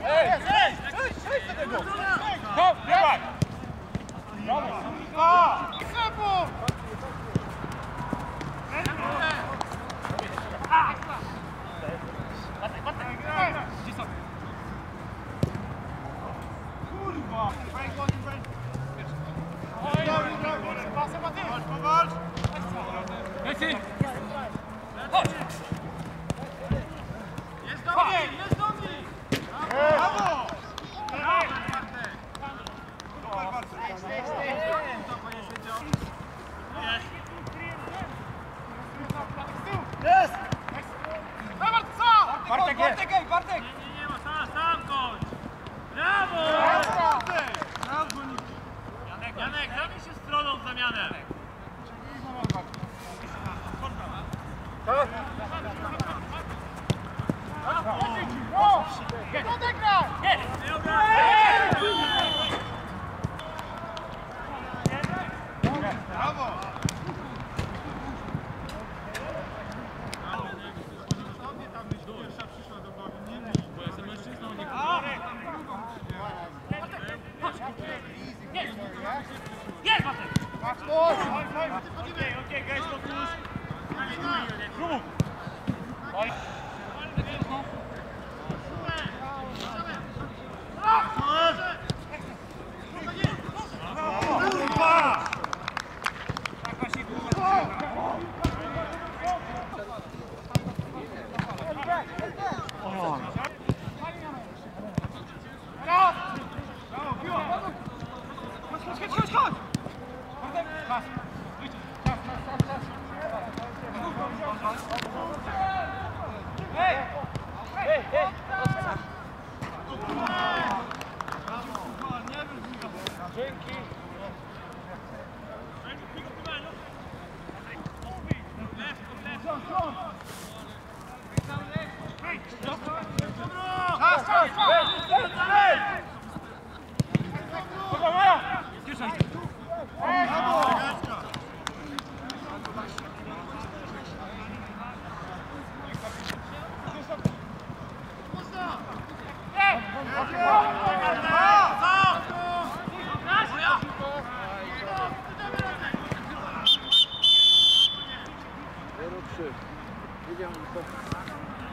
Hey! Hey! Janek, Janek, zamień się stroną w zamianę. Jest, Bartek! Okej, okej, guys, Bravo! 그렇지. 얘기하면 있어.